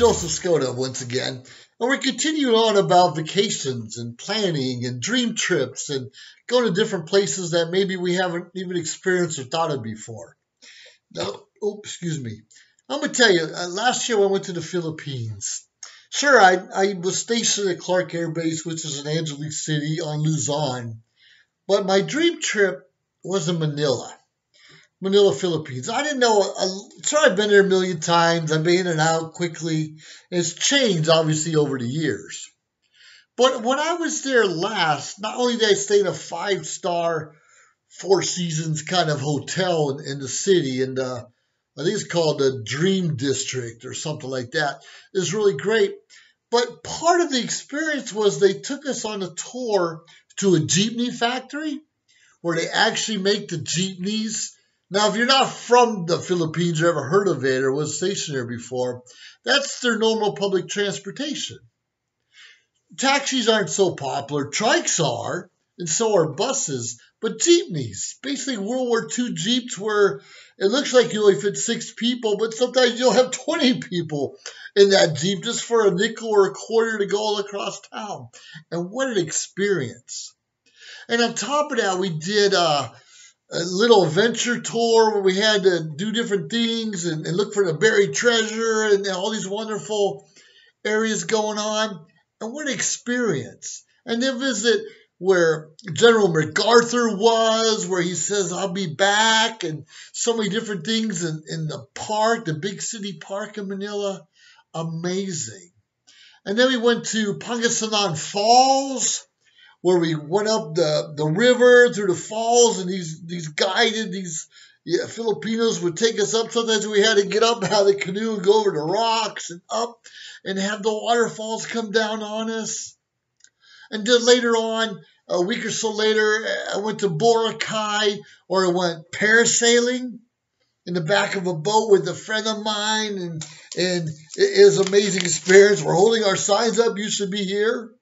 Joseph Skoda once again, and we're continuing on about vacations and planning and dream trips and going to different places that maybe we haven't even experienced or thought of before. Now, oh, excuse me. I'm gonna tell you, uh, last year I went to the Philippines. Sure, I, I was stationed at Clark Air Base, which is in Angeles City on Luzon, but my dream trip was in Manila. Manila, Philippines. I didn't know. Uh, sure, I've been there a million times. I've been in and out quickly. It's changed, obviously, over the years. But when I was there last, not only did I stay in a five star, Four Seasons kind of hotel in, in the city, and uh, I think it's called the Dream District or something like that. It's really great. But part of the experience was they took us on a tour to a jeepney factory where they actually make the jeepneys now, if you're not from the Philippines or ever heard of it or was stationed there before, that's their normal public transportation. Taxis aren't so popular. Trikes are, and so are buses. But jeepneys, basically World War II jeeps where it looks like you only fit six people, but sometimes you'll have 20 people in that jeep just for a nickel or a quarter to go all across town. And what an experience. And on top of that, we did uh, a little adventure tour where we had to do different things and, and look for the buried treasure and all these wonderful areas going on. And what an experience. And then visit where General MacArthur was, where he says, I'll be back, and so many different things in, in the park, the big city park in Manila. Amazing. And then we went to Pagsanjan Falls where we went up the, the river through the falls and these these guided these yeah, Filipinos would take us up. Sometimes we had to get up out of the canoe and go over the rocks and up and have the waterfalls come down on us. And then later on, a week or so later, I went to Boracay or I went parasailing in the back of a boat with a friend of mine and and it is amazing experience. We're holding our signs up, you should be here.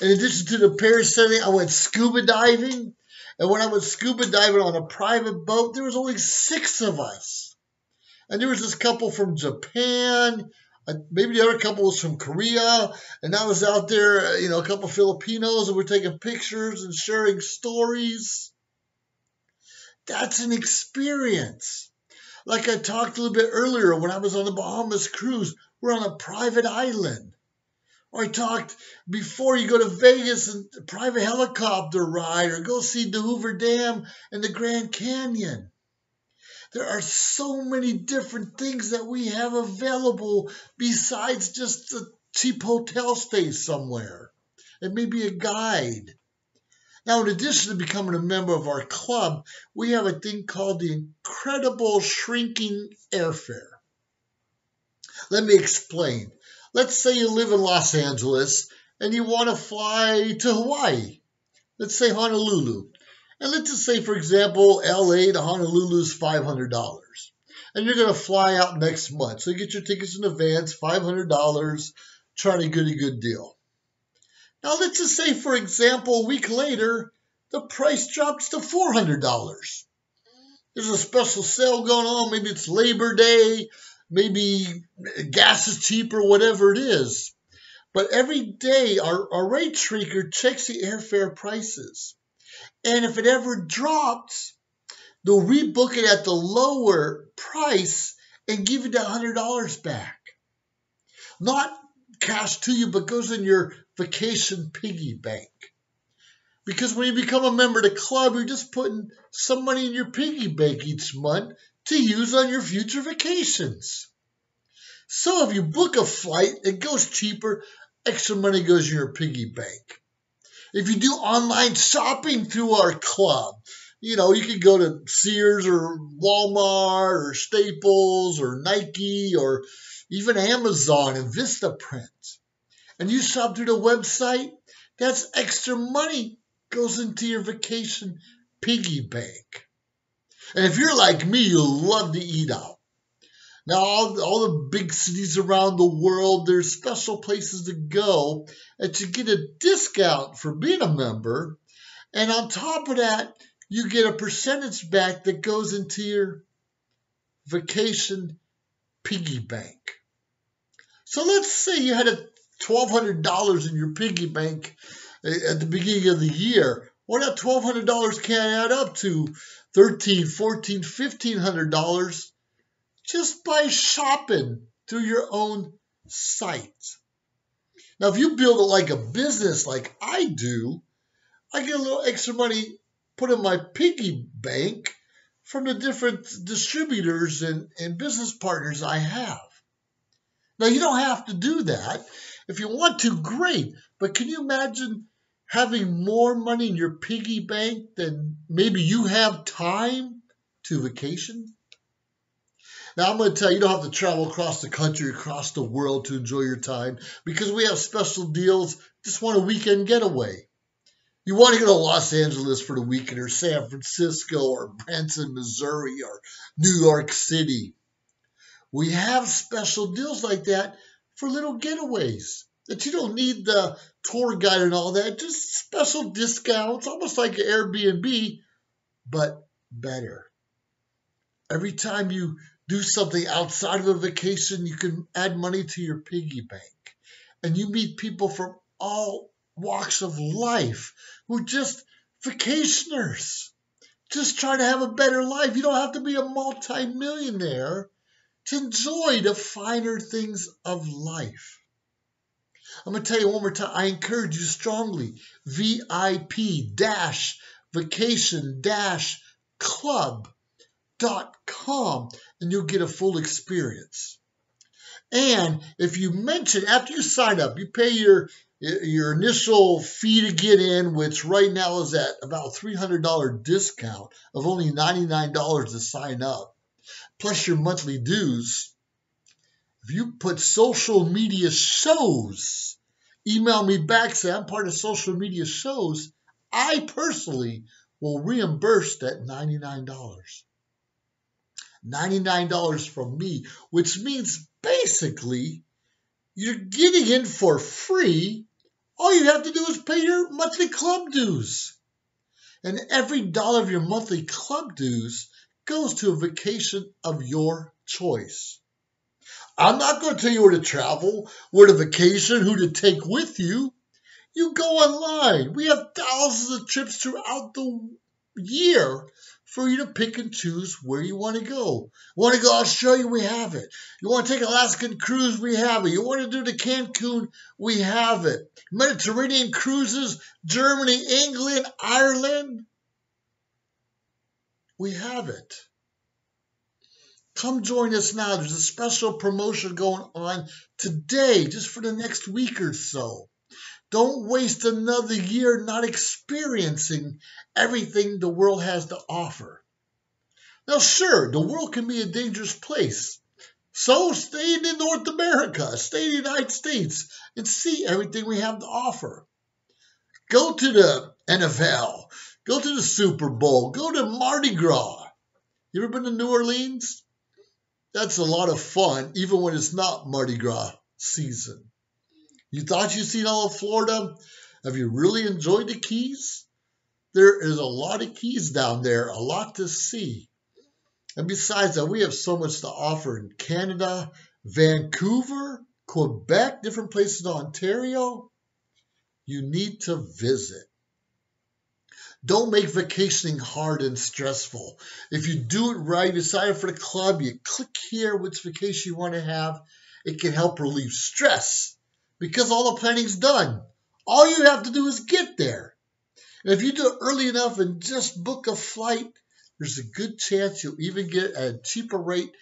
In addition to the parasailing, I went scuba diving. And when I went scuba diving on a private boat, there was only six of us. And there was this couple from Japan. Uh, maybe the other couple was from Korea. And I was out there, uh, you know, a couple Filipinos, and we're taking pictures and sharing stories. That's an experience. Like I talked a little bit earlier when I was on the Bahamas cruise, we're on a private island. Or I talked before you go to Vegas and private helicopter ride or go see the Hoover Dam and the Grand Canyon. There are so many different things that we have available besides just a cheap hotel stay somewhere. It may be a guide. Now, in addition to becoming a member of our club, we have a thing called the Incredible Shrinking Airfare. Let me explain. Let's say you live in Los Angeles and you want to fly to Hawaii. Let's say Honolulu. And let's just say, for example, LA to Honolulu is $500. And you're going to fly out next month. So you get your tickets in advance, $500, trying to get a good deal. Now, let's just say, for example, a week later, the price drops to $400. There's a special sale going on. Maybe it's Labor Day maybe gas is cheap or whatever it is. But every day our, our rate shrinker checks the airfare prices. And if it ever drops, they'll rebook it at the lower price and give you the $100 back. Not cash to you, but goes in your vacation piggy bank. Because when you become a member of the club, you're just putting some money in your piggy bank each month to use on your future vacations. So if you book a flight, it goes cheaper, extra money goes in your piggy bank. If you do online shopping through our club, you know, you can go to Sears or Walmart or Staples or Nike or even Amazon and Vistaprint. And you shop through the website, that's extra money goes into your vacation piggy bank. And if you're like me, you love to eat out. Now, all, all the big cities around the world, there's special places to go that you get a discount for being a member. And on top of that, you get a percentage back that goes into your vacation piggy bank. So let's say you had a $1,200 in your piggy bank uh, at the beginning of the year. Well, that $1,200 can add up to $1,300, $1,400, $1,500 just by shopping through your own site. Now, if you build it like a business like I do, I get a little extra money put in my piggy bank from the different distributors and, and business partners I have. Now, you don't have to do that. If you want to, great. But can you imagine having more money in your piggy bank than maybe you have time to vacation? Now, I'm going to tell you, you don't have to travel across the country, across the world to enjoy your time because we have special deals. Just want a weekend getaway. You want to go to Los Angeles for the weekend or San Francisco or Branson, Missouri or New York City. We have special deals like that for little getaways that you don't need the tour guide and all that, just special discounts, almost like Airbnb, but better. Every time you do something outside of a vacation, you can add money to your piggy bank. And you meet people from all walks of life who just vacationers, just trying to have a better life. You don't have to be a multimillionaire to enjoy the finer things of life. I'm going to tell you one more time. I encourage you strongly. VIP dash vacation dash club.com and you'll get a full experience. And if you mention after you sign up, you pay your your initial fee to get in, which right now is at about $300 discount of only $99 to sign up, plus your monthly dues. If you put social media shows, email me back, say I'm part of social media shows, I personally will reimburse that $99. $99 from me, which means basically you're getting in for free all you have to do is pay your monthly club dues. And every dollar of your monthly club dues goes to a vacation of your choice. I'm not going to tell you where to travel, where to vacation, who to take with you. You go online. We have thousands of trips throughout the year for you to pick and choose where you want to go. Want to go Australia? We have it. You want to take Alaskan cruise? We have it. You want to do the Cancun? We have it. Mediterranean cruises, Germany, England, Ireland? We have it. Come join us now. There's a special promotion going on today, just for the next week or so. Don't waste another year not experiencing everything the world has to offer. Now, sure, the world can be a dangerous place. So stay in North America, stay in the United States, and see everything we have to offer. Go to the NFL, go to the Super Bowl, go to Mardi Gras. You ever been to New Orleans? That's a lot of fun, even when it's not Mardi Gras season. You thought you'd seen all of Florida? Have you really enjoyed the Keys? There is a lot of Keys down there, a lot to see. And besides that, we have so much to offer in Canada, Vancouver, Quebec, different places in Ontario. You need to visit. Don't make vacationing hard and stressful. If you do it right, you sign up for the club, you click here which vacation you want to have. It can help relieve stress because all the planning's done. All you have to do is get there. And if you do it early enough and just book a flight, there's a good chance you'll even get a cheaper rate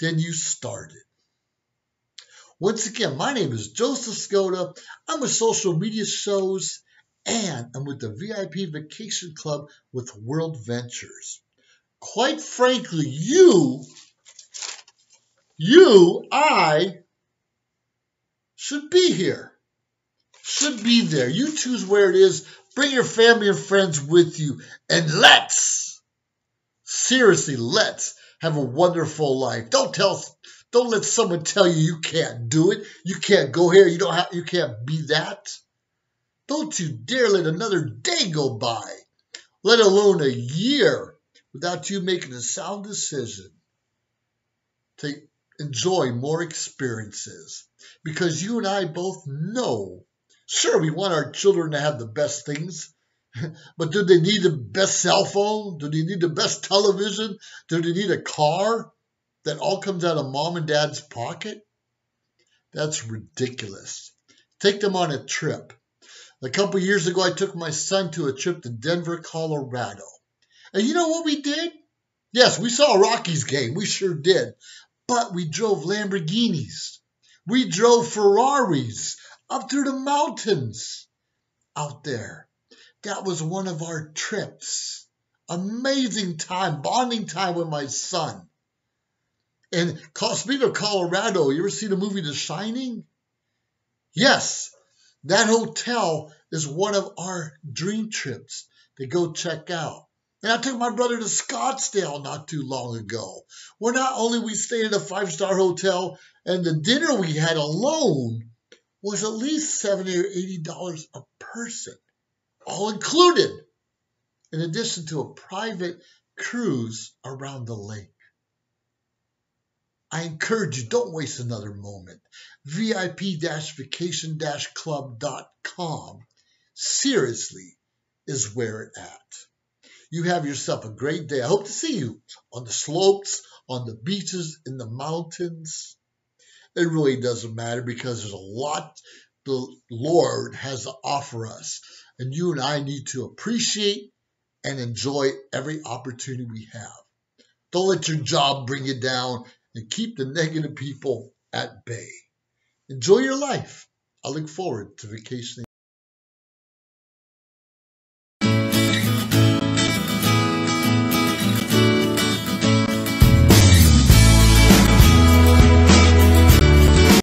than you started. Once again, my name is Joseph Skoda. I'm with social media shows and I'm with the VIP Vacation Club with World Ventures. Quite frankly, you, you, I, should be here, should be there. You choose where it is. Bring your family and friends with you, and let's seriously let's have a wonderful life. Don't tell, don't let someone tell you you can't do it. You can't go here. You don't have. You can't be that. Don't you dare let another day go by, let alone a year, without you making a sound decision. to enjoy more experiences because you and I both know. Sure, we want our children to have the best things, but do they need the best cell phone? Do they need the best television? Do they need a car that all comes out of mom and dad's pocket? That's ridiculous. Take them on a trip. A couple years ago, I took my son to a trip to Denver, Colorado. And you know what we did? Yes, we saw a Rockies game. We sure did. But we drove Lamborghinis. We drove Ferraris up through the mountains out there. That was one of our trips. Amazing time, bonding time with my son. And speaking of Colorado, you ever see the movie The Shining? Yes, that hotel is one of our dream trips to go check out. And I took my brother to Scottsdale not too long ago, where not only we stayed at a five star hotel, and the dinner we had alone was at least seventy or eighty dollars a person, all included, in addition to a private cruise around the lake. I encourage you, don't waste another moment. VIP-vacation-club.com seriously is where it's at. You have yourself a great day. I hope to see you on the slopes, on the beaches, in the mountains. It really doesn't matter because there's a lot the Lord has to offer us. And you and I need to appreciate and enjoy every opportunity we have. Don't let your job bring you down and keep the negative people at bay. Enjoy your life. I look forward to vacationing.